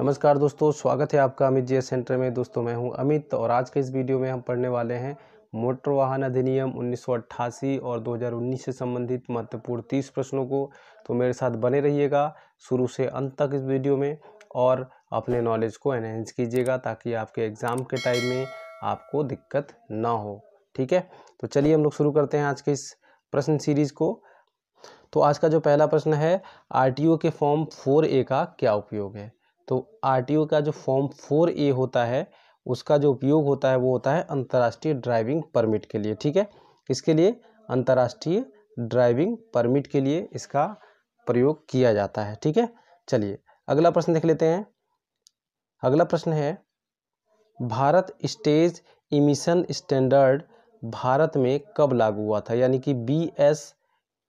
नमस्कार दोस्तों, स्वागत है आपका अमित जी सेंटर में। दोस्तों, मैं हूँ अमित और आज के इस वीडियो में हम पढ़ने वाले हैं मोटर वाहन अधिनियम 1988 और 2019 से संबंधित महत्वपूर्ण 30 प्रश्नों को। तो मेरे साथ बने रहिएगा शुरू से अंत तक इस वीडियो में और अपने नॉलेज को एनहेंस कीजिएगा ताकि आपके एग्ज़ाम के टाइम में आपको दिक्कत ना हो। ठीक है? तो चलिए हम लोग शुरू करते हैं आज के इस प्रश्न सीरीज़ को। तो आज का जो पहला प्रश्न है आरटीओ के फॉर्म फोर ए का क्या उपयोग है? तो आरटीओ का जो फॉर्म फोर ए होता है, उसका जो उपयोग होता है, वो होता है अंतर्राष्ट्रीय ड्राइविंग परमिट के लिए, ठीक है? इसके लिए अंतर्राष्ट्रीय ड्राइविंग परमिट के लिए इसका प्रयोग किया जाता है, ठीक है? चलिए, अगला प्रश्न देख लेते हैं। अगला प्रश्न है, Bharat stage emission standard Bharat में कब लागू हुआ था? यानी कि बी एस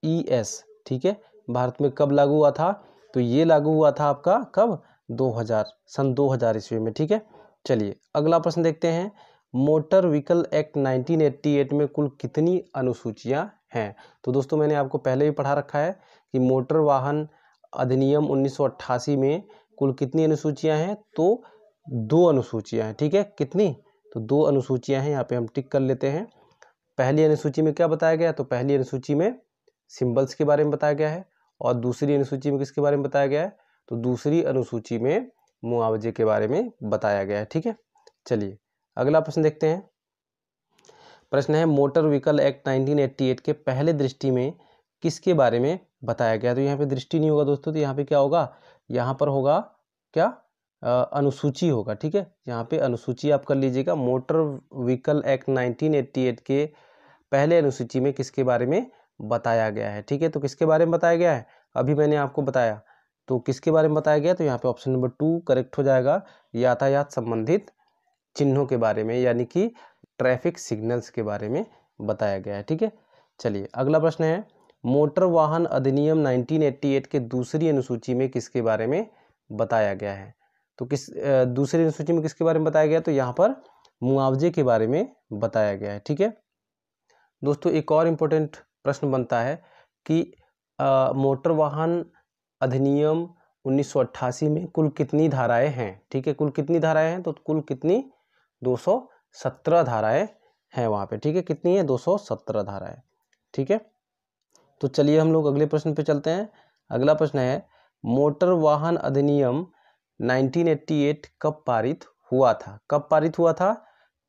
ई एस, ठीक है? भारत में कब लागू हुआ था? तो ये लागू हुआ था आपका कब? 2000 सन 2000 ईस्वी में, ठीक है? चलिए, अगला प्रश्न देखते हैं। मोटर व्हीकल एक्ट 1988 में कुल कितनी अनुसूचियाँ हैं? तो दोस्तों, मैंने आपको पहले भी पढ़ा रखा है कि मोटर वाहन अधिनियम 1988 में कुल कितनी अनुसूचियाँ हैं? तो दो अनुसूचियाँ हैं, ठीक है? कितनी? तो दो अनुसूचियाँ हैं, यहाँ पे हम टिक कर लेते हैं। पहली अनुसूची में क्या बताया गया? तो पहली अनुसूची में सिंबल्स के बारे में बताया गया है और दूसरी अनुसूची में किसके बारे में बताया गया है? तो दूसरी अनुसूची में मुआवजे के बारे में बताया गया है ठीक है? चलिए अगला प्रश्न देखते हैं। प्रश्न है मोटर व्हीकल एक्ट 1988 के पहले दृष्टि में किसके बारे में बताया गया? तो यहाँ पे दृष्टि नहीं होगा दोस्तों तो यहाँ पे क्या होगा? यहाँ पर होगा क्या? आ, अनुसूची होगा ठीक है? यहाँ पे अनुसूची आप कर लीजिएगा मोटर व्हीकल एक्ट 1988 के पहले अनुसूची में किसके बारे में बताया गया है ठीक है? तो किसके बारे में बताया गया है? अभी मैंने आपको बताया तो किसके बारे में बताया गया? तो यहाँ पे ऑप्शन नंबर टू करेक्ट हो जाएगा। यातायात संबंधित चिन्हों के बारे में यानी कि ट्रैफ़िक सिग्नल्स के बारे में बताया गया है ठीक है? चलिए अगला प्रश्न है मोटर वाहन अधिनियम 1988 के दूसरी अनुसूची में किसके बारे में बताया गया है? तो किस दूसरी अनुसूची में किसके बारे में बताया गया? तो यहाँ पर मुआवजे के बारे में बताया गया है ठीक है? दोस्तों एक और इम्पोर्टेंट प्रश्न बनता है कि आ, मोटर वाहन अधिनियम 1988 में कुल कितनी धाराएँ हैं? ठीक है कुल कितनी धाराएँ हैं? तो कुल कितनी? 217 धाराएँ हैं वहाँ पे। ठीक है कितनी है? 217 धाराएँ। ठीक है? तो चलिए हम लोग अगले प्रश्न पे चलते हैं। अगला प्रश्न है मोटर वाहन अधिनियम 1988 कब पारित हुआ था? कब पारित हुआ था?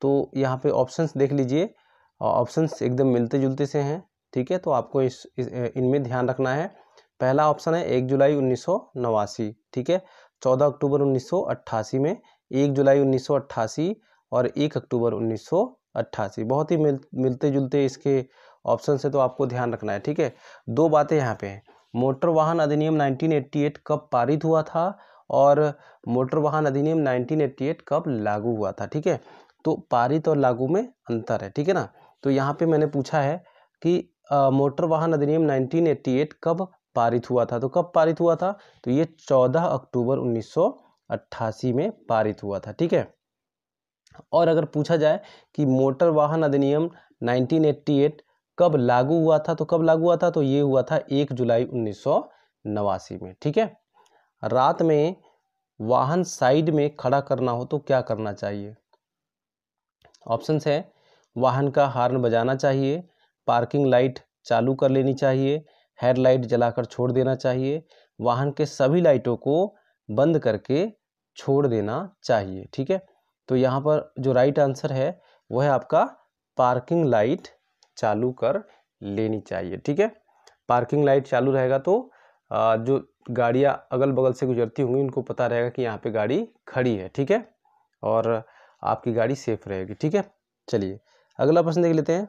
तो यहाँ पे ऑप्शंस देख लीजिए। ऑप्शंस एकदम मिलते जुलते से हैं। ठीक है तो आपको इस, इस इनमें ध्यान रखना है। पहला ऑप्शन है एक जुलाई उन्नीस सौ नवासी ठीक है? चौदह अक्टूबर उन्नीस सौ अट्ठासी में एक जुलाई उन्नीस सौ अट्ठासी और एक अक्टूबर उन्नीस सौ अट्ठासी। बहुत ही मिल मिलते जुलते इसके ऑप्शन से तो आपको ध्यान रखना है ठीक है? दो बातें यहाँ पे हैं। मोटर वाहन अधिनियम 1988 कब पारित हुआ था और मोटर वाहन अधिनियम 1988 कब लागू हुआ था ठीक है? तो पारित और लागू में अंतर है ठीक है ना? तो यहाँ पे मैंने पूछा है कि आ, मोटर वाहन अधिनियम 1988 कब पारित हुआ था। तो कब पारित हुआ था? तो ये 14 अक्टूबर 1988 में पारित हुआ था, ठीक है? और अगर पूछा जाए कि मोटर वाहन अधिनियम 1988 कब लागू हुआ था तो कब लागू हुआ था? तो ये हुआ था एक जुलाई उन्नीस सौ नवासी में, ठीक है? रात में वाहन साइड में खड़ा करना हो तो क्या करना चाहिए? ऑप्शन है। वाहन का हार्न बजाना चाहिए, पार्किंग लाइट चालू कर लेनी चाहिए हेडलाइट जलाकर छोड़ देना चाहिए। वाहन के सभी लाइटों को बंद करके छोड़ देना चाहिए, ठीक है? तो यहाँ पर जो राइट आंसर है वह है आपका पार्किंग लाइट चालू कर लेनी चाहिए, ठीक है? पार्किंग लाइट चालू रहेगा तो जो गाड़ियाँ अगल बगल से गुजरती होंगी, उनको पता रहेगा कि यहाँ पे गाड़ी खड़ी है, ठीक है? और आपकी गाड़ी सेफ़ रहेगी, ठीक है? चलिए, अगला प्रश्न देख लेते हैं।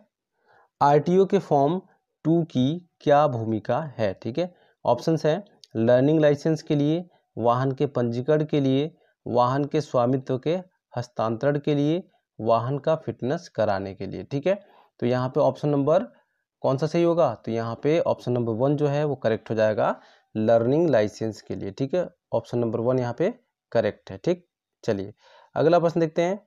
आरटीओ के फॉर्म टू की क्या भूमिका है, ठीक है? ऑप्शन है, लर्निंग लाइसेंस के लिए, वाहन के पंजीकरण के लिए, वाहन के स्वामित्व के हस्तांतरण के लिए, वाहन का फिटनेस कराने के लिए, ठीक है? तो यहाँ पे ऑप्शन नंबर कौन सा सही होगा? तो यहाँ पे ऑप्शन नंबर वन जो है वो करेक्ट हो जाएगा लर्निंग लाइसेंस के लिए, ठीक है? ऑप्शन नंबर वन यहाँ पे करेक्ट है, ठीक? चलिए, अगला प्रश्न देखते हैं।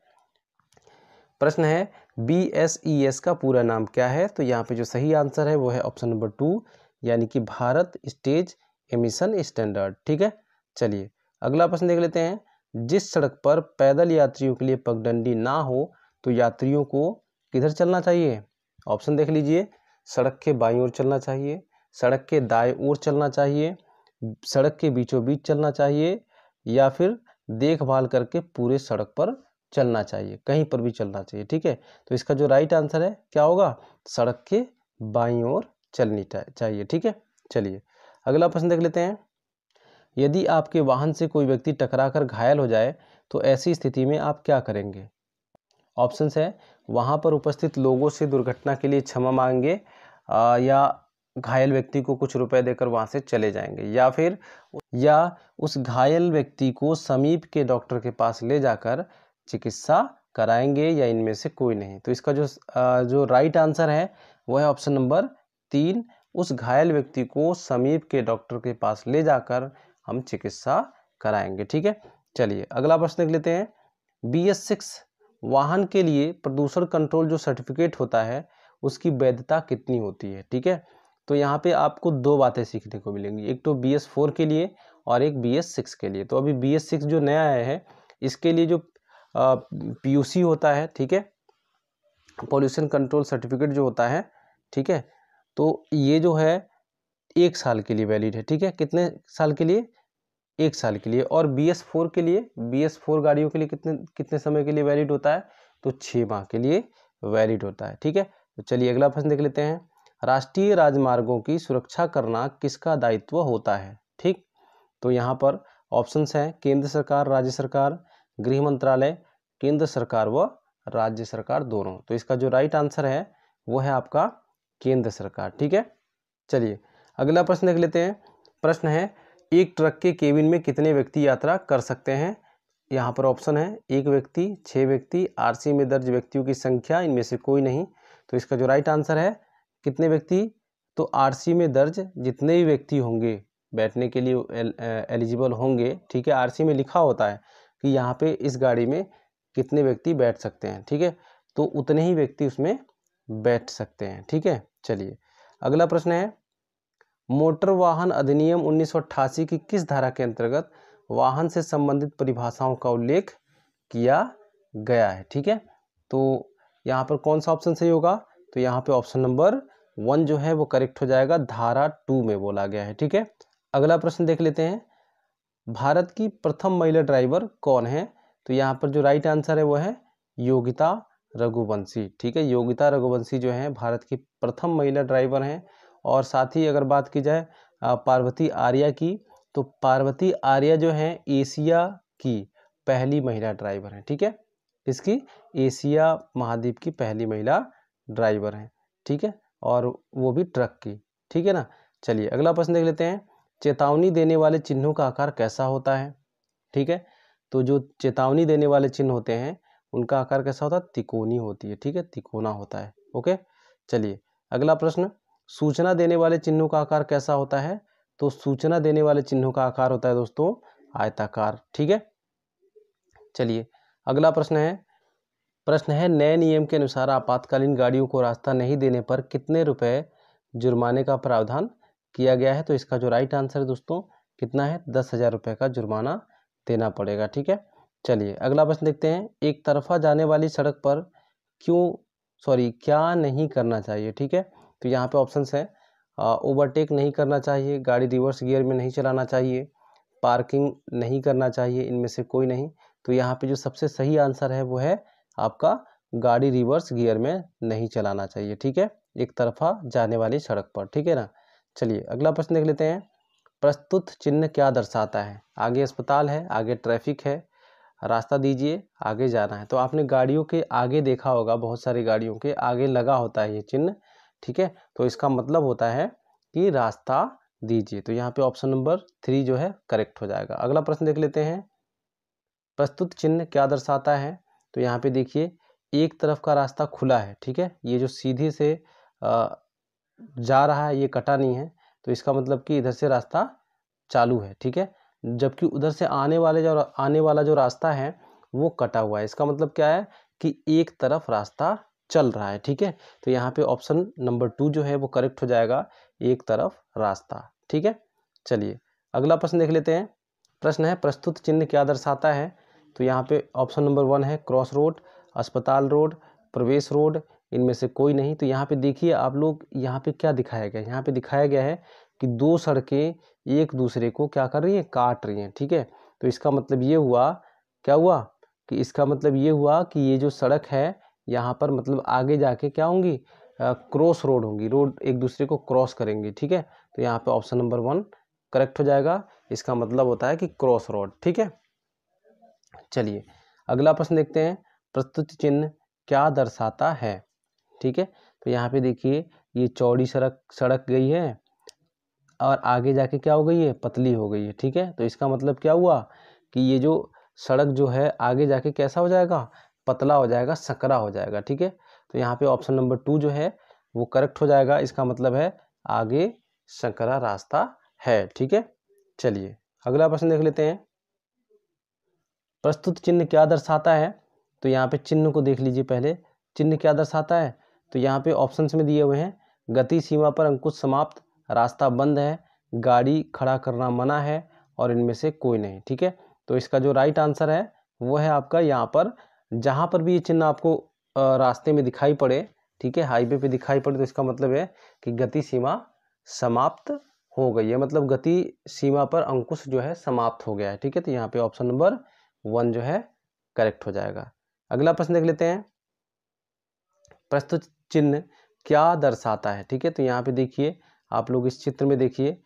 प्रश्न है बी एस ई एस का पूरा नाम क्या है? तो यहाँ पे जो सही आंसर है वो है ऑप्शन नंबर टू, यानी कि भारत स्टेज एमिशन स्टैंडर्ड। ठीक है? चलिए, अगला प्रश्न देख लेते हैं। जिस सड़क पर पैदल यात्रियों के लिए पगडंडी ना हो तो यात्रियों को किधर चलना चाहिए? ऑप्शन देख लीजिए, सड़क के बाई ओर चलना चाहिए, सड़क के दाएँ ओर चलना चाहिए, सड़क के बीचों बीच चलना चाहिए, या फिर देखभाल करके पूरे सड़क पर चलना चाहिए, कहीं पर भी चलना चाहिए, ठीक है? तो इसका जो राइट आंसर है, क्या होगा? सड़क के बाई ओर चलनी चाहिए, ठीक है? चलिए, अगला प्रश्न देख लेते हैं। यदि आपके वाहन से कोई व्यक्ति टकराकर घायल हो जाए तो ऐसी स्थिति में आप क्या करेंगे? ऑप्शंस है, वहाँ पर उपस्थित लोगों से दुर्घटना के लिए क्षमा मांगेंगे या घायल व्यक्ति को कुछ रुपए देकर वहाँ से चले जाएँगे, या फिर, या उस घायल व्यक्ति को समीप के डॉक्टर के पास ले जाकर चिकित्सा कराएँगे या इनमें से कोई नहीं। तो इसका जो जो राइट आंसर है, वो है ऑप्शन नंबर तीन। उस घायल व्यक्ति को समीप के डॉक्टर के पास ले जाकर हम चिकित्सा कराएँगे, ठीक है? चलिए, अगला प्रश्न देख लेते हैं। बी एस सिक्स वाहन के लिए प्रदूषण कंट्रोल जो सर्टिफिकेट होता है, उसकी वैधता कितनी होती है, ठीक है? तो यहाँ पे आपको दो बातें सीखने को मिलेंगी। एक तो बी एस फोर के लिए और एक बी एस सिक्स के लिए। तो अभी बी एस सिक्स जो नया आया है, इसके लिए जो पी यू सी होता है, ठीक है? पॉल्यूशन कंट्रोल सर्टिफिकेट जो होता है, ठीक है? तो ये जो है, एक साल के लिए वैलिड है, ठीक है? कितने साल के लिए? एक साल के लिए। और बी एस फोर के लिए बी एस फोर गाड़ियों के लिए कितने कितने समय के लिए वैलिड होता है? तो छः माह के लिए वैलिड होता है, ठीक है? तो चलिए अगला प्रश्न देख लेते हैं। राष्ट्रीय राजमार्गों की सुरक्षा करना किसका दायित्व होता है? ठीक? तो यहाँ पर ऑप्शंस हैं, केंद्र सरकार, राज्य सरकार, गृह मंत्रालय केंद्र सरकार व राज्य सरकार दोनों। तो इसका जो राइट आंसर है, वो है आपका केंद्र सरकार, ठीक है? चलिए, अगला प्रश्न देख लेते हैं। प्रश्न है, एक ट्रक के केबिन में कितने व्यक्ति यात्रा कर सकते हैं? यहाँ पर ऑप्शन है, एक व्यक्ति छः व्यक्ति आरसी में दर्ज व्यक्तियों की संख्या, इनमें से कोई नहीं। तो इसका जो राइट आंसर है, कितने व्यक्ति? तो आरसी में दर्ज जितने भी व्यक्ति होंगे, बैठने के लिए एलिजिबल होंगे, ठीक है? आरसी में लिखा होता है कि यहाँ पे इस गाड़ी में कितने व्यक्ति बैठ सकते हैं, ठीक है? तो उतने ही व्यक्ति उसमें बैठ सकते हैं, ठीक है? चलिए, अगला प्रश्न है, मोटर वाहन अधिनियम 1988 की किस धारा के अंतर्गत वाहन से संबंधित परिभाषाओं का उल्लेख किया गया है, ठीक है? तो यहाँ पर कौन सा ऑप्शन सही होगा? तो यहाँ पे ऑप्शन नंबर वन जो है वो करेक्ट हो जाएगा, धारा टू में बोला गया है, ठीक है? अगला प्रश्न देख लेते हैं, भारत की प्रथम महिला ड्राइवर कौन है? तो यहाँ पर जो राइट आंसर है वो है योगिता रघुवंशी। ठीक है, योगिता रघुवंशी जो है, भारत की प्रथम महिला ड्राइवर हैं और साथ ही अगर बात की जाए पार्वती आर्या की तो पार्वती आर्या जो है, एशिया की पहली महिला ड्राइवर हैं। ठीक है, इसकी एशिया महाद्वीप की पहली महिला ड्राइवर हैं। ठीक है, और वो भी ट्रक की। ठीक है ना? चलिए, अगला प्रश्न देख लेते हैं, चेतावनी देने वाले चिन्हों का आकार कैसा होता है? ठीक है तो जो चेतावनी देने वाले चिन्ह होते हैं, उनका आकार कैसा होता है? तिकोनी होती है, ठीक है? तिकोना होता है, ओके? चलिए, अगला प्रश्न, सूचना देने वाले चिन्हों का आकार कैसा होता है? तो सूचना देने वाले चिन्हों का आकार होता है दोस्तों, आयताकार, ठीक है? चलिए, अगला प्रश्न है प्रश्न है, नए नियम के अनुसार आपातकालीन गाड़ियों को रास्ता नहीं देने पर कितने रुपए जुर्माने का प्रावधान किया गया है? तो इसका जो राइट आंसर है दोस्तों, कितना है? दस हज़ार रुपये का जुर्माना देना पड़ेगा, ठीक है? चलिए, अगला प्रश्न देखते हैं। एक तरफा जाने वाली सड़क पर क्यों, सॉरी, क्या नहीं करना चाहिए, ठीक है? तो यहाँ पे ऑप्शंस है। ओवरटेक नहीं करना चाहिए, गाड़ी रिवर्स गियर में नहीं चलाना चाहिए, पार्किंग नहीं करना चाहिए, इनमें से कोई नहीं। तो यहाँ पे जो सबसे सही आंसर है, वो है आपका गाड़ी रिवर्स गियर में नहीं चलाना चाहिए, ठीक है? एक तरफा जाने वाली सड़क पर, ठीक है ना? चलिए, अगला प्रश्न देख लेते हैं। प्रस्तुत चिन्ह क्या दर्शाता है? आगे अस्पताल है, आगे ट्रैफ़िक है। रास्ता दीजिए, आगे जाना है। तो आपने गाड़ियों के आगे देखा होगा, बहुत सारी गाड़ियों के आगे लगा होता है ये चिन्ह, ठीक है? तो इसका मतलब होता है कि रास्ता दीजिए। तो यहाँ पे ऑप्शन नंबर थ्री जो है, करेक्ट हो जाएगा। अगला प्रश्न देख लेते हैं। प्रस्तुत चिन्ह क्या दर्शाता है? तो यहाँ पे देखिए, एक तरफ़ का रास्ता खुला है, ठीक है? ये जो सीधे से जा रहा है, ये कटा नहीं है। तो इसका मतलब कि इधर से रास्ता चालू है, ठीक है? जबकि उधर से आने वाले जो, आने वाला जो रास्ता है, वो कटा हुआ है। इसका मतलब क्या है कि एक तरफ़ रास्ता चल रहा है, ठीक है? तो यहाँ पे ऑप्शन नंबर टू जो है, वो करेक्ट हो जाएगा, एक तरफ़ रास्ता, ठीक है? चलिए, अगला प्रश्न देख लेते हैं। प्रश्न है, प्रस्तुत चिन्ह क्या दर्शाता है? तो यहाँ पे ऑप्शन नंबर वन है, क्रॉस रोड, अस्पताल रोड, प्रवेश रोड इनमें से कोई नहीं। तो यहाँ पे देखिए आप लोग यहाँ पे क्या दिखाया गया है? यहाँ पे दिखाया गया है कि दो सड़कें एक दूसरे को क्या कर रही हैं? काट रही हैं, ठीक है? तो इसका मतलब ये हुआ, क्या हुआ? कि इसका मतलब ये हुआ कि ये जो सड़क है, यहाँ पर मतलब आगे जाके क्या होंगी? क्रॉस रोड होंगी। रोड एक दूसरे को क्रॉस करेंगी, ठीक है? तो यहाँ पे ऑप्शन नंबर वन करेक्ट हो जाएगा। इसका मतलब होता है कि क्रॉस रोड, ठीक है? चलिए, अगला प्रश्न देखते हैं। प्रस्तुत चिन्ह क्या दर्शाता है? ठीक है? तो यहाँ पे देखिए, ये चौड़ी सड़क सड़क गई है और आगे जाके क्या हो गई है? पतली हो गई है, ठीक है? तो इसका मतलब क्या हुआ कि ये जो सड़क जो है, आगे जाके कैसा हो जाएगा? पतला हो जाएगा, सकरा हो जाएगा, ठीक है? तो यहाँ पे ऑप्शन नंबर टू जो है, वो करेक्ट हो जाएगा। इसका मतलब है, आगे सकरा रास्ता है, ठीक है? चलिए, अगला प्रश्न देख लेते हैं। प्रस्तुत चिन्ह क्या दर्शाता है? तो यहाँ पे चिन्ह को देख लीजिए पहले। चिन्ह क्या दर्शाता है? तो यहाँ पे ऑप्शंस में दिए हुए हैं। गति सीमा पर अंकुश समाप्त, रास्ता बंद है, गाड़ी खड़ा करना मना है और इनमें से कोई नहीं, ठीक है? तो इसका जो राइट आंसर है, वो है आपका यहाँ पर, जहाँ पर भी ये चिन्ह आपको रास्ते में दिखाई पड़े, ठीक है? हाईवे पे दिखाई पड़े तो इसका मतलब है कि गति सीमा समाप्त हो गई है। मतलब गति सीमा पर अंकुश जो है समाप्त हो गया है, ठीक है? तो यहाँ पे ऑप्शन नंबर वन जो है करेक्ट हो जाएगा। अगला प्रश्न देख लेते हैं। प्रस्तुत चिन्ह क्या दर्शाता है? ठीक है तो यहाँ पे देखिए आप लोग इस चित्र में देखिए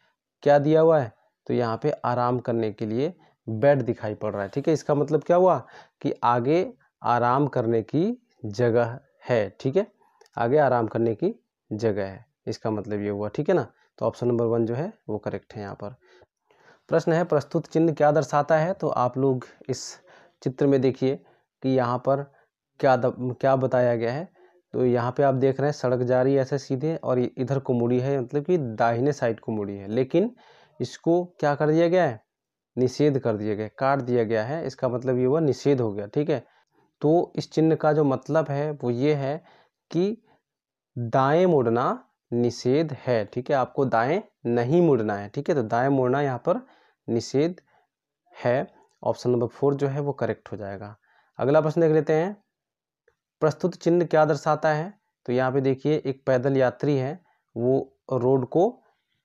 क्या दिया हुआ है? तो यहाँ पे आराम करने के लिए बेड दिखाई पड़ रहा है। ठीक है इसका मतलब क्या हुआ कि आगे आराम करने की जगह है। ठीक है आगे आराम करने की जगह है। इसका मतलब ये हुआ। ठीक है ना तो ऑप्शन नंबर वन जो है वो करेक्ट है यहाँ पर। प्रश्न है प्रस्तुत चिन्ह क्या दर्शाता है? तो आप लोग इस चित्र में देखिए कि यहाँ पर क्या द, क्या बताया गया है तो यहाँ पे आप देख रहे हैं सड़क जा रही है ऐसे सीधे और इधर को मुड़ी है मतलब कि दाहिने साइड को मुड़ी है। लेकिन इसको क्या कर दिया गया है? निषेध कर दिया गया काट दिया गया है। इसका मतलब ये हुआ निषेध हो गया, ठीक है? तो इस चिन्ह का जो मतलब है वो ये है कि दाएँ मुड़ना निषेध है, ठीक है? आपको दाएँ नहीं मुड़ना है, ठीक है? तो दाएँ मुड़ना यहाँ पर निषेध है। ऑप्शन नंबर फोर जो है वो करेक्ट हो जाएगा। अगला प्रश्न देख लेते हैं। प्रस्तुत चिन्ह क्या दर्शाता है? तो यहाँ पे देखिए, एक पैदल यात्री है, वो रोड को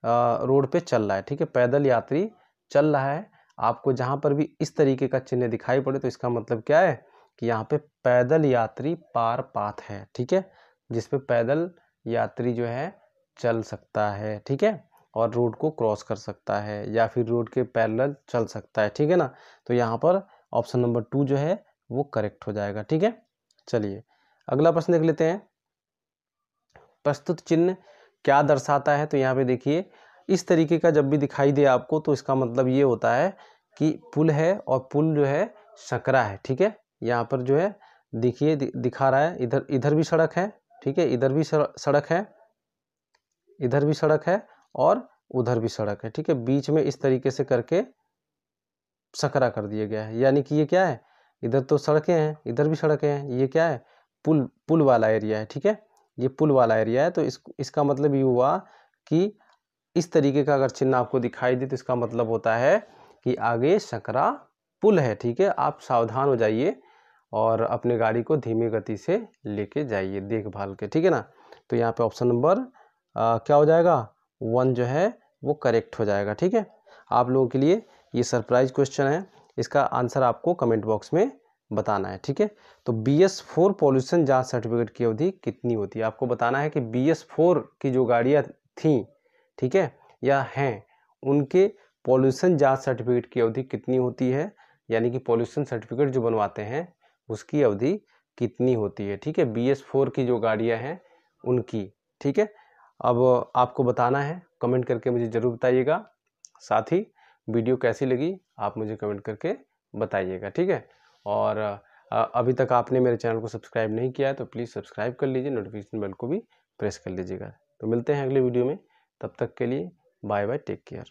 रोड पे चल रहा है, ठीक है? पैदल यात्री चल रहा है। आपको जहाँ पर भी इस तरीके का चिन्ह दिखाई पड़े तो इसका मतलब क्या है? कि यहाँ पे पैदल यात्री पार पाथ है, ठीक है? जिसपे पैदल यात्री जो है, चल सकता है, ठीक है? और रोड को क्रॉस कर सकता है, या फिर रोड के पैरेलल चल सकता है, ठीक है ना? तो यहाँ पर ऑप्शन नंबर टू जो है, वो करेक्ट हो जाएगा, ठीक है? चलिए, अगला प्रश्न देख लेते हैं। प्रस्तुत चिन्ह क्या दर्शाता है? तो यहाँ पे देखिए, इस तरीके का जब भी दिखाई दे आपको तो इसका मतलब ये होता है कि पुल है और पुल जो है सकरा है, ठीक है? यहाँ पर जो है, देखिए दिखा रहा है, इधर इधर भी सड़क है, ठीक है? इधर भी सड़क है, इधर भी सड़क है और उधर भी सड़क है, ठीक है? बीच में इस तरीके से करके सकरा कर दिया गया है, यानी कि ये क्या है? इधर तो सड़कें हैं, इधर भी सड़कें हैं, ये क्या है? पुल पुल वाला एरिया है, ठीक है? ये पुल वाला एरिया है तो इस, इसका मतलब ये हुआ कि इस तरीके का अगर चिन्ह आपको दिखाई दे तो इसका मतलब होता है कि आगे सकरा पुल है, ठीक है? आप सावधान हो जाइए और अपने गाड़ी को धीमी गति से लेके जाइए देखभाल के, ठीक है ना? तो यहाँ पे ऑप्शन नंबर क्या हो जाएगा? वन जो है, वो करेक्ट हो जाएगा, ठीक है? आप लोगों के लिए ये सरप्राइज़ क्वेश्चन है। इसका आंसर आपको कमेंट बॉक्स में बताना है, ठीक है? तो बी एस फोर पॉल्यूशन जाँच सर्टिफिकेट की अवधि कितनी होती है? आपको बताना है कि बी एस फोर की जो गाड़ियाँ थी, ठीक है, या हैं, उनके पॉल्यूशन जाँच सर्टिफिकेट की अवधि कितनी होती है? यानी कि पॉल्यूशन सर्टिफिकेट जो बनवाते हैं, उसकी अवधि कितनी होती है, ठीक है? बी एस फोर की जो गाड़ियाँ हैं, उनकी, ठीक है? अब आपको बताना है, कमेंट करके मुझे ज़रूर बताइएगा। साथ ही वीडियो कैसी लगी, आप मुझे कमेंट करके बताइएगा, ठीक है? और अभी तक आपने मेरे चैनल को सब्सक्राइब नहीं किया है तो प्लीज़ सब्सक्राइब कर लीजिए, नोटिफिकेशन बेल को भी प्रेस कर लीजिएगा। तो मिलते हैं अगले वीडियो में, तब तक के लिए बाय बाय टेक केयर।